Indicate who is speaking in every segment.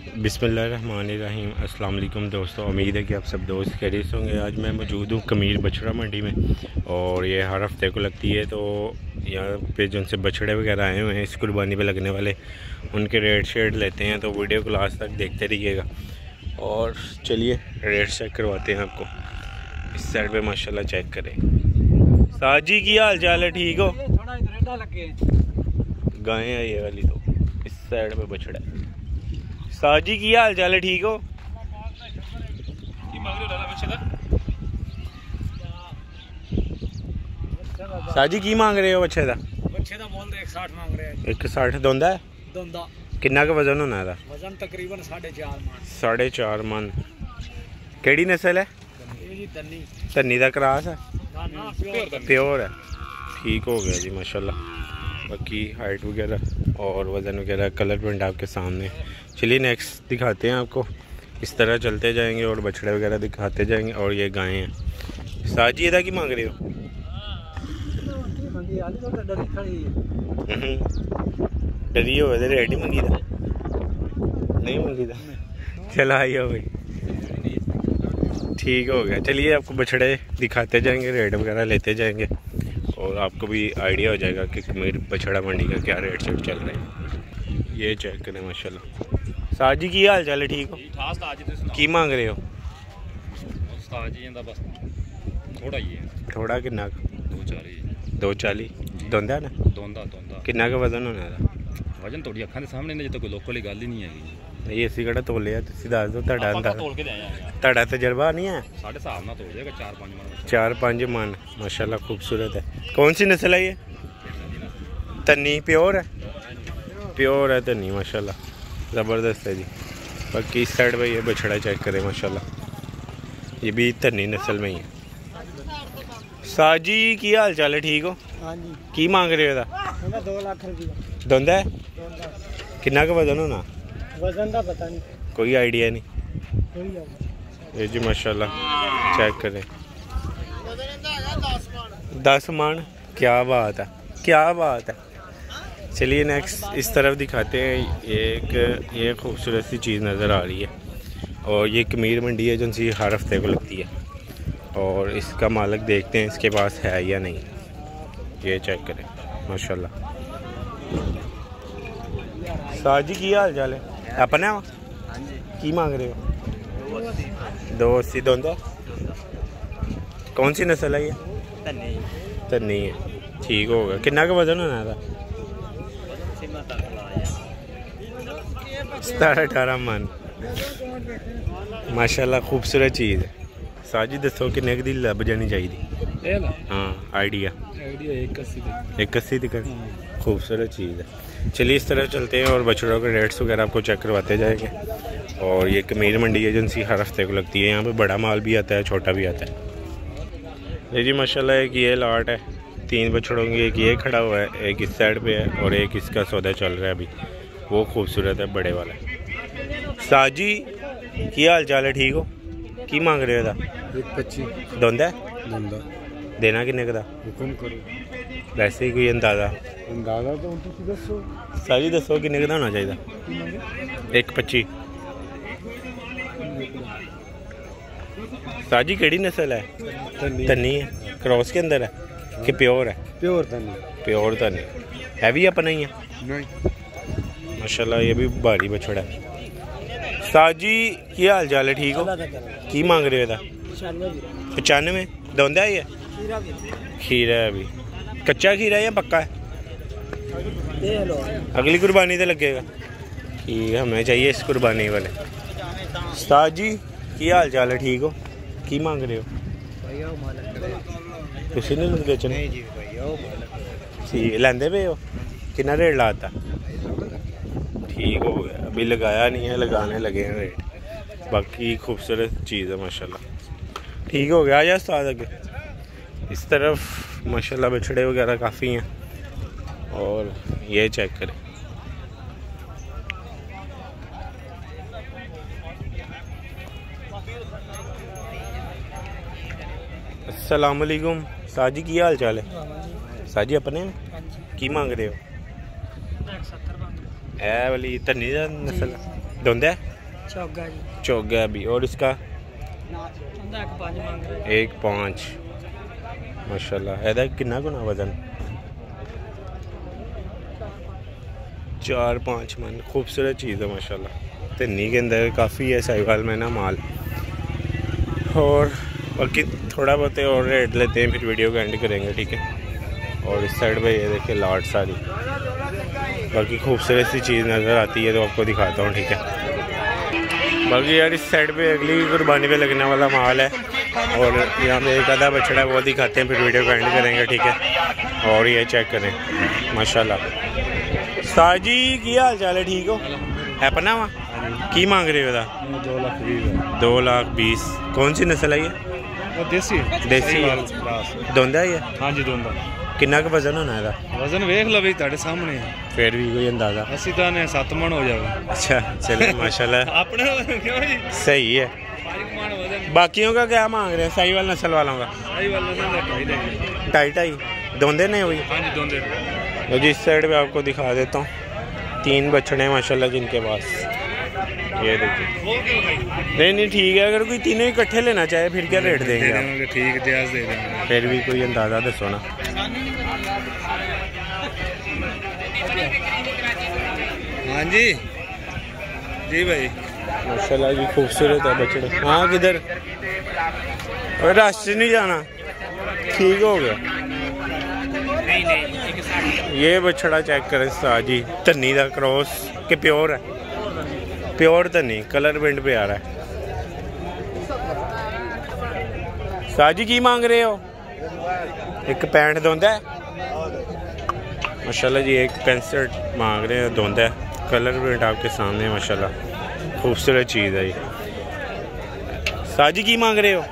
Speaker 1: बिसमीम अस्सलाम वालेकुम दोस्तों उम्मीद है कि आप सब दोस्त खैरियत होंगे। आज मैं मौजूद हूँ कमीर बछड़ा मंडी में और ये हर हफ़्ते को लगती है तो यहाँ पे जो उनसे बछड़े वगैरह आए हुए हैं इस कुर्बानी पे लगने वाले उनके रेट शेड लेते हैं तो वीडियो को लास्ट तक देखते रहिएगा। और चलिए रेट चेक करवाते हैं आपको। इस साइड पर माशाल्लाह चेक करें। साजी की हाल चाल है? ठीक हो? गाय। है वाली तो। इस साइड पे बछड़ा साजी की हाल चाल है ठीक हो साजी की मांग रहे हो बच्चे का
Speaker 2: ਬੱਚੇ ਦਾ ਮੁੱਲ 160 ਮੰਗ ਰਿਹਾ ਜੀ
Speaker 1: एक साठ दोंदा है
Speaker 2: ਦੰਦਾ
Speaker 1: किन्ना का वजन होना है
Speaker 2: ਵਜ਼ਨ ਤਕਰੀਬਨ 4.5 ਮਣ
Speaker 1: साढ़े चार मन केड़ी नस्ल है
Speaker 2: ਇਹ ਜੀ ਤੰਨੀ
Speaker 1: धन्नी का क्रास है
Speaker 2: ਨਾ ਨਾ ਪਿਓਰ
Speaker 1: प्योर है ठीक हो गया जी माशाल्लाह बाकी हाइट वगैरह और वज़न वगैरह कलर प्रिंट आपके सामने चलिए नेक्स्ट दिखाते हैं आपको। इस तरह चलते जाएँगे और बछड़े वगैरह दिखाते जाएँगे और ये गायें हैं। साजी था की मांग रहे हो? हम्म। डरी हो रेडी मंगी था? नहीं मंगी था? चला हो भाई। ठीक हो गया। चलिए आपको बछड़े दिखाते जाएँगे रेट वगैरह लेते जाएँगे और आपको भी आइडिया हो जाएगा कि मेरे बछड़ा मंडी का क्या रेट सेट चल रहा है। ये चेक करें, माशाल्लाह। साजी की हाल चाल है ठीक हो
Speaker 3: ਠਾਸ ਤਾਂ ਅੱਜ ਤੁਸੀਂ
Speaker 1: की मांग रहे हो
Speaker 3: ਉਸਤਾਦ ਜੀ ਜਾਂਦਾ ਬਸ ਥੋੜਾ ਹੀ ਹੈ
Speaker 1: थोड़ा किन्ना
Speaker 3: ਦੋ ਚਾਰ ਹੀ
Speaker 1: दो चाली दोंदा ना
Speaker 3: ਦੋਂਦਾ ਦੋਂਦਾ
Speaker 1: किन्ना का वजन होना था
Speaker 3: ਵਜਨ ਤੁਹਾਡੀ ਅੱਖਾਂ ਦੇ ਸਾਹਮਣੇ ਨੇ ਜਦੋਂ ਕੋਈ ਲੋਕਲ ਹੀ ਗੱਲ ਹੀ ਨਹੀਂ ਹੈਗੀ
Speaker 1: ਇਹ ਅਸੀਂ ਕਿਹੜਾ ਤੋਲਿਆ ਤੁਸੀਂ ਦੱਸ ਦਿਓ ਤੁਹਾਡਾ
Speaker 3: ਆਪਾਂ
Speaker 1: ਅੰਦਾਜ਼ਾ
Speaker 3: ਤੋਲ ਕੇ ਦੇ ਆਏ ਆ
Speaker 1: ਤੁਹਾਡਾ ਤਜਰਬਾ ਨਹੀਂ ਹੈ
Speaker 3: ਸਾਡੇ ਹਿਸਾਬ ਨਾਲ ਤੋਲ ਜਾਏਗਾ 4-5 ਮਣ
Speaker 1: चार पाँच मन माशाल्लाह खूबसूरत है कौन सी नस्ल है ये तन्नी प्योर है प्योर है तन्नी माशाल्लाह ज़बरदस्त है जी बाकी इस साइड पे ये बछड़ा चेक करें माशाल्लाह ये भी तन्नी नस्ल में ही है साजी की हाल चाल है ठीक हो
Speaker 2: ਹਾਂਜੀ
Speaker 1: की मांग रहे हो ਇਹਦਾ
Speaker 2: ਇਹਦਾ 2 ਲੱਖ ਰੁਪਏ
Speaker 1: दोंदा है
Speaker 2: ਦੰਦਾ
Speaker 1: किन्ना का वजन होना
Speaker 2: ਵਜ਼ਨ ਦਾ ਪਤਾ ਨਹੀਂ
Speaker 1: कोई आइडिया नहीं
Speaker 2: ਕੋਈ ਗੱਲ
Speaker 1: ये जी माशाल्लाह चेक करें दस मान क्या बात है क्या बात है चलिए नेक्स्ट इस तरफ़ दिखाते हैं एक ये खूबसूरत सी चीज़ नज़र आ रही है। और ये कमीर मंडी है जो सी हर हफ़्ते को लगती है। और इसका मालिक देखते हैं इसके पास है या नहीं। ये चेक करें माशाल्लाह। साजी की हाल चाल है? अपना? की मांग रहे हो? दो अस्सी दोंदा कौन सी नस्ल है ये? तो नहीं है। ठीक होगा किन्ना का वज़न होना था सतारा अठारह मन। माशा खूबसूरत चीज़ है। साजी दसो कि नेक लभ जानी चाहिए हाँ आइडिया। एक अस्सी हाँ। खूबसूरत चीज़ है। चलिए इस तरह चलते हैं और बछड़ों के रेट्स वगैरह आपको चेक करवाते जाएँगे। और ये कमीर मंडी एजेंसी हर हफ़्ते को लगती है। यहाँ पे बड़ा माल भी आता है छोटा भी आता है। जी माशाल्लाह एक ये लाट है। तीन बछड़ों की एक ये खड़ा हुआ है एक इस साइड पे है और एक इसका सौदा चल रहा है अभी। वो खूबसूरत है बड़े वाला। साजी की हाल चाल है ठीक हो? की मांग रहे हो एक
Speaker 2: पच्ची।
Speaker 1: दोंदा है?
Speaker 2: दोंदा
Speaker 1: देना किन्ने का
Speaker 2: हुक्म करो।
Speaker 1: वैसे ही कोई अंदाज़ा?
Speaker 2: अंदाज़ा तो दसो
Speaker 1: साजी दसो किन्ने का होना चाहिए एक पच्ची। साजी केड़ी नस्ल है? धनी है। क्रॉस के अंदर है? कि प्योर है?
Speaker 2: प्योर धनी
Speaker 1: प्योर धनी है भी अपना ही है?
Speaker 2: नहीं।
Speaker 1: माशाल्लाह ये भी भारी बछड़ा है। तो साहब जी की हाल चाल है ठीक हो? की मांग रहे हो पचानवे? दौंदा ही है? खीरा है अभी। कच्चा खीरा है या पक्का है? अगली कुर्बानी तो लगेगा। ठीक है हमें चाहिए इस कुर्बानी वाले। उस्ताद जी की हाल चाल है ठीक हो? की मांग रहे हो?
Speaker 2: तुम नहीं मंगते चलो
Speaker 1: ठीक लेंदे पे हो? किन्ना रेट लाता ठीक हो गया अभी लगाया नहीं है लगाने लगे हैं। रेट बाकी खूबसूरत चीज़ है माशाल्लाह। ठीक हो गया जा उस्ताद आगे इस तरफ़ माशाल्लाह बछड़े वगैरह काफ़ी हैं। और ये चेक करें। अस्सलाम वालेकुम साजी की हाल चाल है? साजी अपने की मांग रहे हो? ਇਹ ਵਾਲੀ ਧੰਨੀ ਦਾ ਨਸਲ ਦੋਂਦਾ ਹੈ?
Speaker 2: चौगा जी
Speaker 1: चौगा भी और इसका
Speaker 2: ਉਹਦਾ ਇੱਕ ਪੰਜ ਮੰਗ ਰਿਹਾ
Speaker 1: एक पाँच माशाल्लाह ਇਹਦਾ ਕਿੰਨਾ ਗੁਣਾ ਵਜ਼ਨ चार पाँच मन खूबसूरत चीज़ है माशाल्लाह तन्नी के अंदर काफ़ी है साहिवाल में ना माल और बाकी थोड़ा बहुत और रेट लेते हैं फिर वीडियो का एंड करेंगे ठीक है और इस साइड पे ये देखिए लाट सारी। बाकी खूबसूरत सी चीज़ नज़र आती है तो आपको दिखाता हूँ ठीक है? बाकी यार इस साइड पे अगली कुर्बानी पे लगने वाला माहौल है। और यहाँ पे एक आधा बछड़ा है वो दिखाते हैं फिर वीडियो को एंड करेंगे ठीक है? और ये चेक करें। माशाल्लाह। साजी की हाल चाल है? ठीक हो? है पना वहाँ? की मांग रहे हो
Speaker 3: दो लाख बीस
Speaker 1: दो लाख बीस। कौन सी नस्ल है ये?
Speaker 3: देसी
Speaker 1: देसी दोंदा है? हाँ
Speaker 3: जी दोंदा।
Speaker 1: ਕਿੰਨਾ ਕੁ ਵਜ਼ਨ ਹੋਣਾ ਇਹਦਾ
Speaker 3: ਵਜ਼ਨ ਵੇਖ ਲਓ ਵੀ ਤੁਹਾਡੇ ਸਾਹਮਣੇ ਹੈ।
Speaker 1: ਫਿਰ ਵੀ ਕੋਈ ਅੰਦਾਜ਼ਾ
Speaker 3: ਅਸੀਂ ਤਾਂ ਨੇ 7 ਮਣ ਹੋ ਜਾਵੇ
Speaker 1: अच्छा चलो माशाल्लाह
Speaker 3: ਆਪਣੇ ਕਿਉਂ ਜੀ
Speaker 1: सही है
Speaker 3: 5 ਮਣ ਵਜ਼ਨ
Speaker 1: बाकियों का क्या मांग रहे हैं साहिवाल नस्ल वालों का
Speaker 3: ਆਈ ਵਾਲਾ ਨਾ ਢਾਈ ਦੇ
Speaker 1: ढाई ढाई दोंदे नहीं हुई
Speaker 3: ਹਾਂ ਜੀ ਦੋਂਦੇ
Speaker 1: तो जिस साइड पे आपको दिखा देता हूँ तीन बछड़े हैं माशाल्लाह जिनके पास ये देखिए नहीं नहीं ठीक है अगर कोई तीनों इकट्ठे लेना चाहे फिर क्या रेट देंगे
Speaker 3: ठीक दे देंगे
Speaker 1: फिर भी कोई अंदाज़ा दसो ना
Speaker 3: हाँ जी जी भाई
Speaker 1: माशाल्लाह जी खूबसूरत है बछड़े हाँ किधर रास्ते नहीं जाना ठीक हो गया ये बछड़ा चेक करें सा जी धनी का क्रॉस के प्योर है प्योर तो नहीं, कलर पिंड पे आ रहा है। जी, की मांग रहे हो? एक पैंठ दोंदा है? माशाल्लाह जी, एक पैंसठ मांग रहे हैं दोंदा है। कलर प्रिंट आपके सामने माशाल्लाह। खूबसूरत चीज़ है ये। जी, की मांग रहे हो?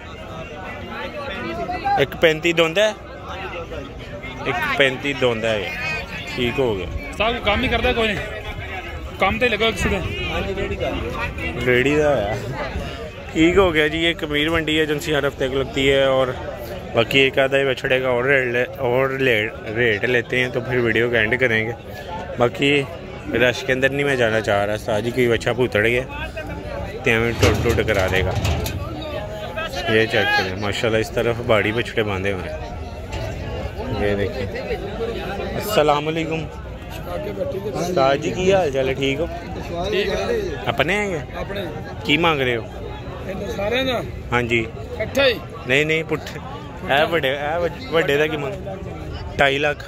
Speaker 1: एक पैंती दोंदा है? एक पैंती दोंदा है ठीक हो गया।
Speaker 3: साहब काम ही करता है कोई? नहीं काम तो लगा किसी का
Speaker 2: ਹਾਂਜੀ ਰੈਡੀ ਕਰ ਦਿਓ
Speaker 1: रेडी का है ठीक हो गया जी ये कमीर मंडी एजेंसी हर हफ्ते को लगती है और बाकी एक आधा ही बछड़े का और रेट ले, और ले, रेट लेते हैं तो फिर वीडियो का एंड करेंगे बाकी रश के अंदर नहीं मैं जाना चाह रहा था जी कोई बच्चा भूतड़ गया तो हमें टुट टुट करा देगा ये चेक करें माशाल्लाह इस तरफ बाड़ी बछड़े बांधे हुए हैं ये देखिए अस्सलाम वालेकुम साज जी की हाल चाल है ठीक हो अपने हैं
Speaker 2: ਆਪਣੇ
Speaker 1: ਕੀ ਮੰਗ ਰਹੇ ਹੋ
Speaker 2: ਇਹਨਾਂ ਸਾਰਿਆਂ ਦਾ
Speaker 1: ਹਾਂਜੀ
Speaker 2: ਇਕੱਠਾ ਹੀ
Speaker 1: ਨਹੀਂ ਨਹੀਂ ਪੁੱਠ ਇਹ ਵੱਡੇ ਇਹ ਵੱਡ- ਵੱਡੇ ਦਾ ਕੀ ਮੰਗ 2.5 ਲੱਖ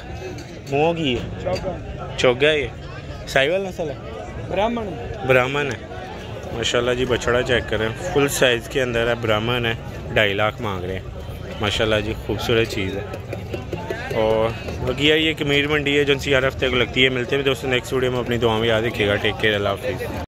Speaker 1: ਮੂੰਹ ਕੀ ਹੈ
Speaker 2: ਚੌਗਾ
Speaker 1: ਚੋਗਾ ਹੈ साहिवाल नस्ल है
Speaker 2: ਬ੍ਰਾਹਮਣ
Speaker 1: ब्राह्मण है माशाल्लाह जी बछड़ा चेक करें फुल साइज़ के अंदर है ब्राह्मण है ढाई लाख मांग रहे हैं माशाल्लाह जी खूबसूरत चीज़ है और बाकी यार ये कमीर मंडी है, जो सी हर हफ़्ते को लगती है, मिलते हैं। दोस्तों नेक्स्ट वीडियो में अपनी दुआ में याद रखिएगा। टेक केयर अल्लाह हाफिज़।